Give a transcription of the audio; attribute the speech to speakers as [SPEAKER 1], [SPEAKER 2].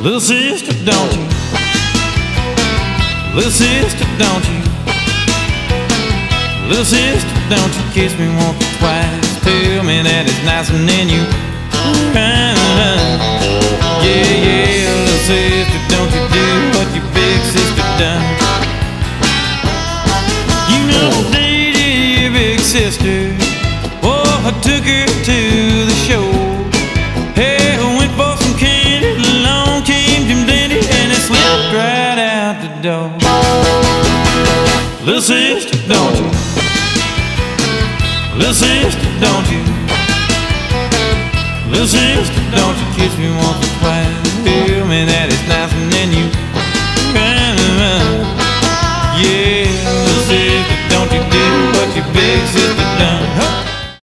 [SPEAKER 1] Little sister, don't you? Little sister, don't you? Little sister, don't you kiss me once or twice? Tell me that it's nice and then you run. Yeah, yeah, little sister, don't you do what your big sister done? You know, dated your big sister. Oh, I took her to door. Little sister, don't you? Little sister, don't you? Little sister, don't you kiss me once or twice?